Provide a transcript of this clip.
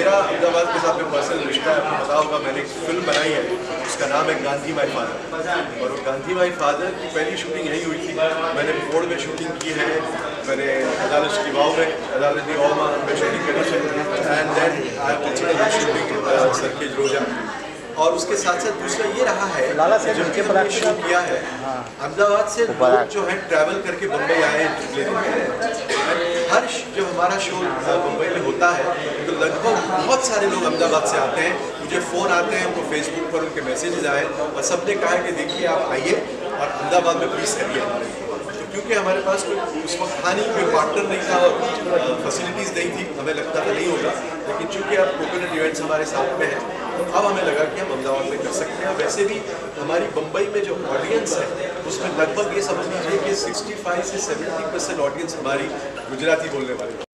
میرا احمدآباد کے ساتھ میں پرسنل رشتہ ہے آپ کو پتا ہوگا میں نے ایک فلم بنائی ہے اس کا نام ہے گاندھی مائی فادر۔ اور وہ گاندھی مائی فادر کی پہلی شوٹنگ یہی ہوئی تھی۔ میں نے بورڈ میں شوٹنگ کی ہے میں نے عدالت کی واؤ میں عدالت کی واؤ میں شوٹنگ کری۔ ہے اینڈ دین آئی شوٹنگ سرکیج روجا اور اس کے ساتھ ساتھ دوسرا یہ رہا ہے جبکہ ہم نے شروع کیا ہے احمد آباد سے لوگ جو ہیں ٹریول کر کے بمبئی آئے دن ہر جو ہمارا شو بمبئی میں ہوتا ہے، تو لگ بھگ بہت سارے لوگ احمد آباد سے آتے ہیں، مجھے فون آتے ہیں تو فیس بک پر ان کے میسیجز آئے اور سب نے کہا کہ دیکھیے آپ آئیے اور احمد آباد میں پلیز کریے ہمارے۔ تو کیونکہ ہمارے پاس کوئی اس وقت تھا نہیں، کوئی پارٹنر نہیں تھا اور فیسلٹیز نہیں تھی، ہمیں لگتا تھا نہیں ہوگا، لیکن چونکہ اب کوکونٹ ایونٹس ہمارے ساتھ میں ہیں اب ہمیں لگا کہ ہم احمد آباد میں کر سکتے ہیں۔ ویسے بھی ہماری بمبئی میں جو آڈینس ہے، اس میں لگ بھگ یہ سمجھ لیجیے کہ سکسٹی فائیو سے سیونٹی پرسینٹ آڈینس ہماری گجراتی بولنے والی